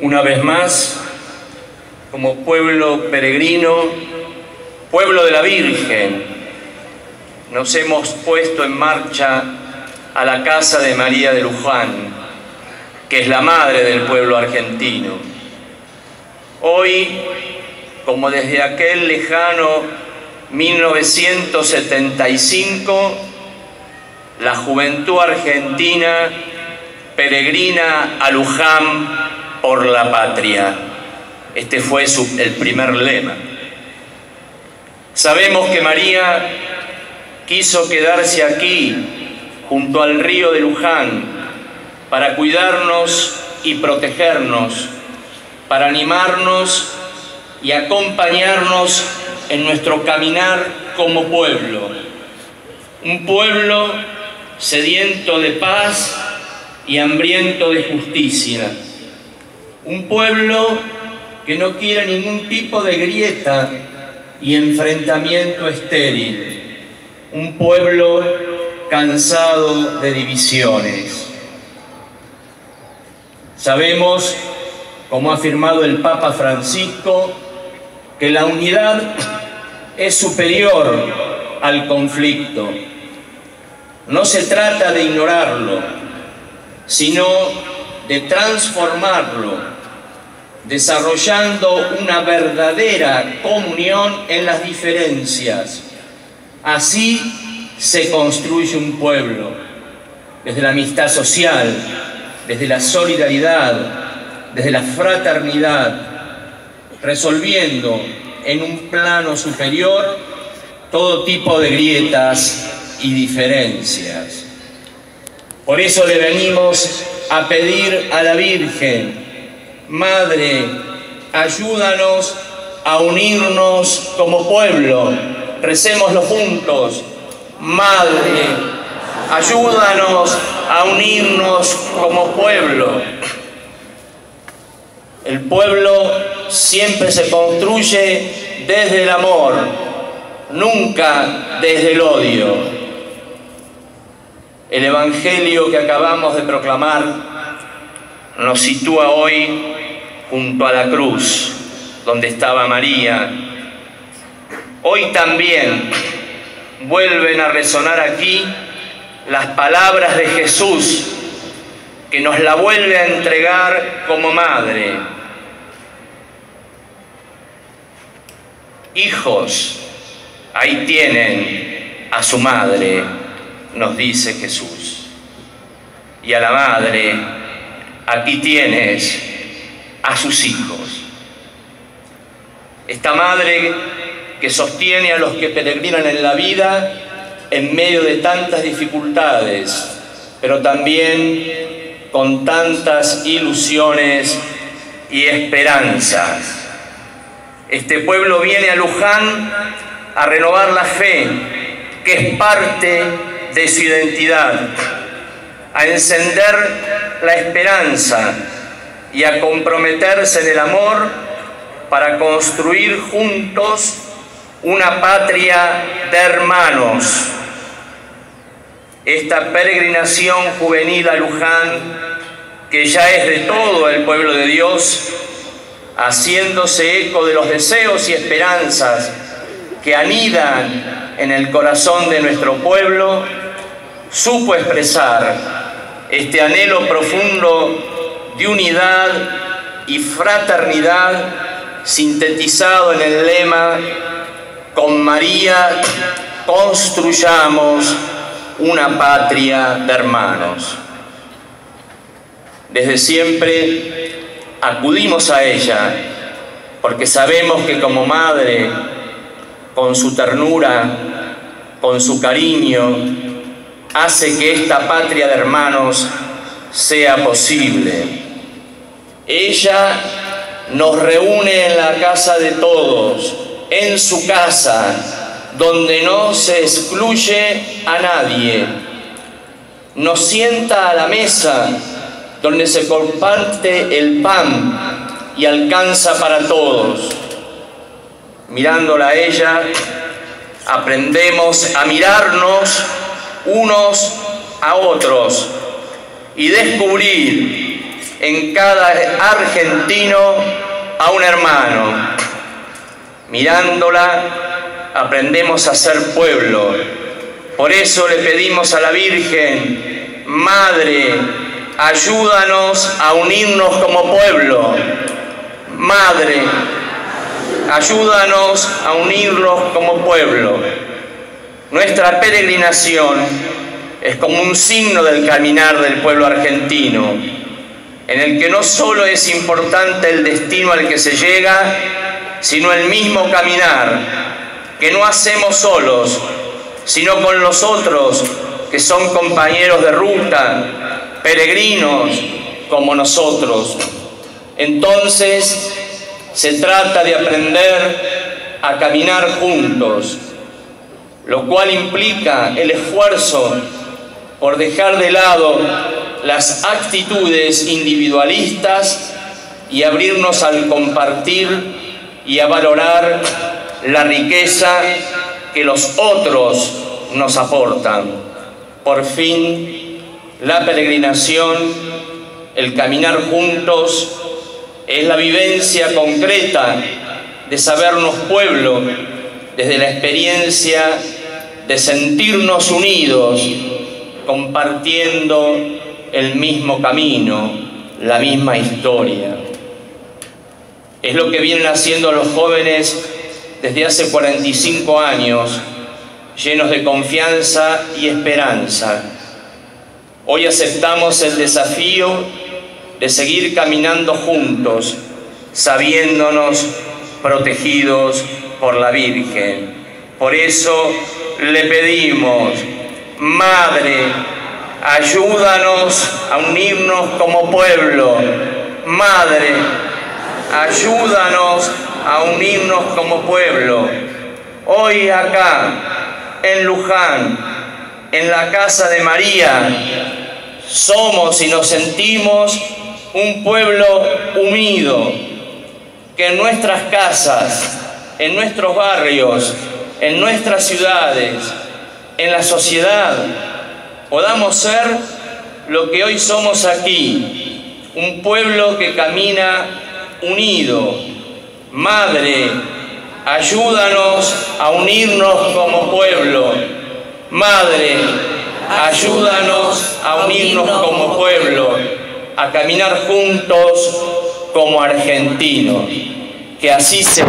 una vez más, como pueblo peregrino, pueblo de la Virgen, nos hemos puesto en marcha a la casa de María de Luján, que es la madre del pueblo argentino. Hoy, como desde aquel lejano 1975, la juventud argentina peregrina a Luján por la patria. Este fue el primer lema. Sabemos que María quiso quedarse aquí, junto al río de Luján, para cuidarnos y protegernos, para animarnos y acompañarnos en nuestro caminar como pueblo. Un pueblo sediento de paz y hambriento de justicia un pueblo que no quiere ningún tipo de grieta y enfrentamiento estéril. Un pueblo cansado de divisiones. Sabemos, como ha afirmado el Papa Francisco, que la unidad es superior al conflicto. No se trata de ignorarlo, sino de transformarlo desarrollando una verdadera comunión en las diferencias. Así se construye un pueblo, desde la amistad social, desde la solidaridad, desde la fraternidad, resolviendo en un plano superior todo tipo de grietas y diferencias. Por eso le venimos a pedir a la Virgen Madre, ayúdanos a unirnos como pueblo. Recémoslo juntos. Madre, ayúdanos a unirnos como pueblo. El pueblo siempre se construye desde el amor, nunca desde el odio. El Evangelio que acabamos de proclamar nos sitúa hoy junto a la cruz donde estaba María. Hoy también vuelven a resonar aquí las palabras de Jesús que nos la vuelve a entregar como madre. Hijos, ahí tienen a su madre, nos dice Jesús. Y a la madre, aquí tienes a sus hijos. Esta madre que sostiene a los que peregrinan en la vida en medio de tantas dificultades, pero también con tantas ilusiones y esperanzas. Este pueblo viene a Luján a renovar la fe, que es parte de su identidad, a encender la esperanza y a comprometerse en el amor para construir juntos una patria de hermanos. Esta peregrinación juvenil a Luján, que ya es de todo el pueblo de Dios, haciéndose eco de los deseos y esperanzas que anidan en el corazón de nuestro pueblo, supo expresar este anhelo profundo de unidad y fraternidad sintetizado en el lema con María construyamos una patria de hermanos. Desde siempre acudimos a ella porque sabemos que como madre, con su ternura, con su cariño, hace que esta patria de hermanos sea posible. Ella nos reúne en la casa de todos, en su casa, donde no se excluye a nadie. Nos sienta a la mesa, donde se comparte el pan y alcanza para todos. Mirándola a ella, aprendemos a mirarnos unos a otros y descubrir en cada argentino a un hermano. Mirándola aprendemos a ser pueblo. Por eso le pedimos a la Virgen, Madre, ayúdanos a unirnos como pueblo. Madre, ayúdanos a unirnos como pueblo. Nuestra peregrinación es como un signo del caminar del pueblo argentino, en el que no solo es importante el destino al que se llega, sino el mismo caminar, que no hacemos solos, sino con los otros que son compañeros de ruta, peregrinos como nosotros. Entonces se trata de aprender a caminar juntos, lo cual implica el esfuerzo por dejar de lado las actitudes individualistas y abrirnos al compartir y a valorar la riqueza que los otros nos aportan. Por fin, la peregrinación, el caminar juntos, es la vivencia concreta de sabernos pueblo desde la experiencia de sentirnos unidos compartiendo el mismo camino, la misma historia. Es lo que vienen haciendo los jóvenes desde hace 45 años, llenos de confianza y esperanza. Hoy aceptamos el desafío de seguir caminando juntos, sabiéndonos protegidos por la Virgen. Por eso le pedimos Madre, ayúdanos a unirnos como pueblo. Madre, ayúdanos a unirnos como pueblo. Hoy acá, en Luján, en la casa de María, somos y nos sentimos un pueblo unido, que en nuestras casas, en nuestros barrios, en nuestras ciudades, en la sociedad podamos ser lo que hoy somos aquí, un pueblo que camina unido. Madre, ayúdanos a unirnos como pueblo. Madre, ayúdanos a unirnos como pueblo, a caminar juntos como argentinos. Que así sea.